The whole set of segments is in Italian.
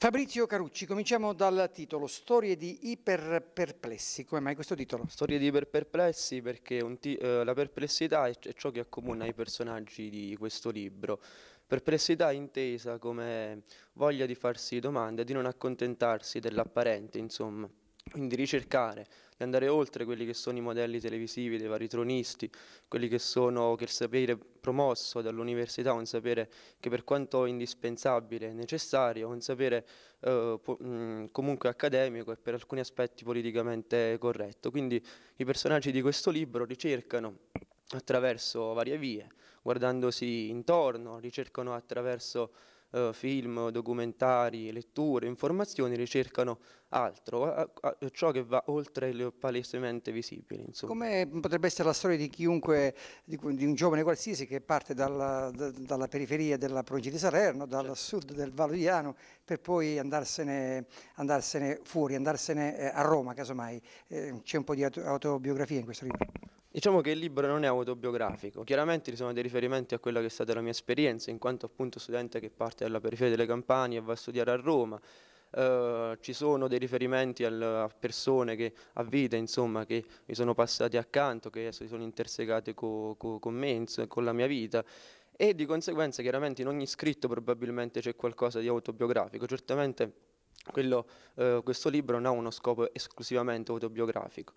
Fabrizio Carucci, cominciamo dal titolo Storie di iperperplessi. Come mai questo titolo? Storie di iperperplessi perché eh, la perplessità è, è ciò che accomuna i personaggi di questo libro. Perplessità intesa come voglia di farsi domande, di non accontentarsi dell'apparente, insomma quindi ricercare, di andare oltre quelli che sono i modelli televisivi dei vari tronisti, quelli che sono che il sapere promosso dall'università, un sapere che per quanto indispensabile è necessario, un sapere eh, mh, comunque accademico e per alcuni aspetti politicamente corretto. Quindi i personaggi di questo libro ricercano attraverso varie vie, guardandosi intorno, ricercano attraverso eh, film, documentari, letture, informazioni, ricercano altro, a, a, ciò che va oltre le palesemente visibili. Insomma. Come potrebbe essere la storia di chiunque, di, di un giovane qualsiasi che parte dalla, da, dalla periferia della provincia di Salerno, dal certo. sud del Valdiano, per poi andarsene, andarsene fuori, andarsene eh, a Roma, casomai. Eh, C'è un po' di autobiografia in questo libro. Diciamo che il libro non è autobiografico, chiaramente ci sono dei riferimenti a quella che è stata la mia esperienza, in quanto appunto studente che parte dalla periferia delle campagne e va a studiare a Roma, Uh, ci sono dei riferimenti al, a persone che, a vita insomma, che mi sono passati accanto, che si sono intersecate co, co, con me, con la mia vita. E di conseguenza chiaramente in ogni scritto probabilmente c'è qualcosa di autobiografico, certamente quello, uh, questo libro non ha uno scopo esclusivamente autobiografico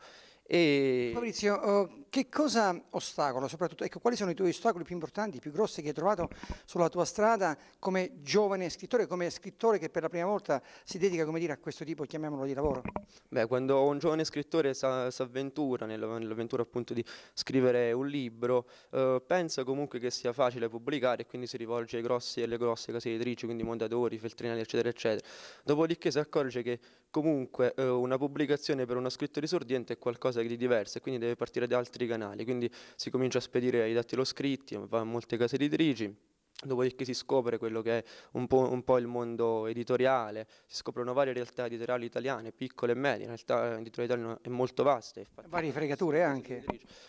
e... Fabrizio, uh, che cosa ostacola soprattutto? Ecco, quali sono i tuoi ostacoli più importanti, più grossi che hai trovato sulla tua strada come giovane scrittore, come scrittore che per la prima volta si dedica dire, a questo tipo, chiamiamolo, di lavoro? Beh, quando un giovane scrittore si avventura nell'avventura appunto di scrivere un libro, uh, pensa comunque che sia facile pubblicare e quindi si rivolge ai grossi, alle grosse case editrici, quindi Mondadori, Feltrinelli, eccetera, eccetera. Dopodiché si accorge che comunque uh, una pubblicazione per uno scrittore esordiente è qualcosa di diverse, quindi deve partire da altri canali, quindi si comincia a spedire ai dattiloscritti, va a molte case editrici, dopodiché si scopre quello che è un po', un po', il mondo editoriale, si scoprono varie realtà editoriali italiane, piccole e medie, in realtà l'editoriale italiana è molto vasta. Varie fregature anche.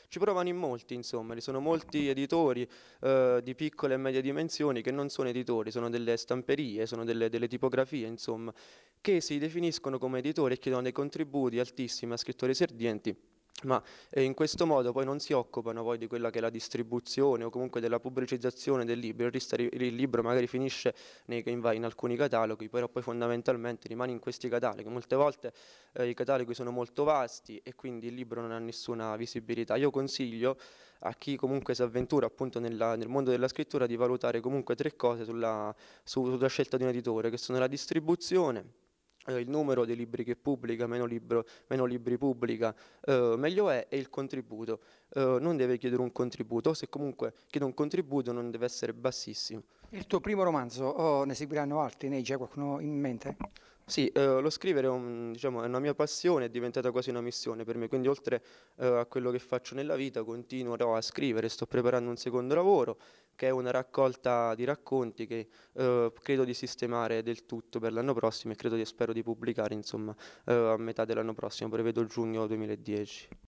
Ci provano in molti, insomma, ci sono molti editori eh, di piccole e medie dimensioni che non sono editori, sono delle stamperie, sono delle, delle tipografie, insomma, che si definiscono come editori e chiedono dei contributi altissimi a scrittori serdienti ma eh, in questo modo poi non si occupano poi di quella che è la distribuzione o comunque della pubblicizzazione del libro, il, libro magari finisce nei, in, in, alcuni cataloghi, però poi fondamentalmente rimane in questi cataloghi, molte volte eh, i cataloghi sono molto vasti e quindi il libro non ha nessuna visibilità. Io consiglio a chi comunque si avventura appunto nella, nel mondo della scrittura di valutare comunque tre cose sulla, sulla scelta di un editore, che sono la distribuzione, eh, il numero dei libri che pubblica, meno, libro, meno libri pubblica, eh, meglio è, e il contributo. Eh, non deve chiedere un contributo, se comunque chiede un contributo non deve essere bassissimo. Il tuo primo romanzo, o ne seguiranno altri? Ne hai già qualcuno in mente? Sì, eh, lo scrivere è, un, diciamo, è, una mia passione, è diventata quasi una missione per me, quindi oltre eh, a quello che faccio nella vita continuerò a scrivere, sto preparando un secondo lavoro che è una raccolta di racconti che eh, credo di sistemare del tutto per l'anno prossimo e credo di spero di pubblicare insomma, eh, a metà dell'anno prossimo, prevedo giugno 2010.